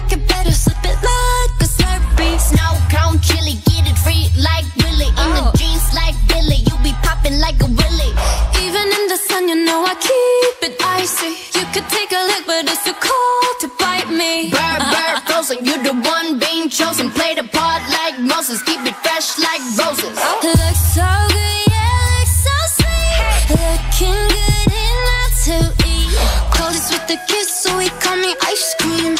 make it better, slip it like a slurpee. Snow cone chili, get it free like Willy. In the oh. jeans like Billy, you be popping like a willy. Even in the sun, you know I keep it icy. You could take a look, but it's too cold to bite me. Bird, bird, frozen, you the one being chosen. Play the part like Moses, keep it fresh like roses. Oh. Looks so good, yeah, looks so sweet. Hey. Looking good enough to eat. Cold is with the kiss, so he call me ice cream.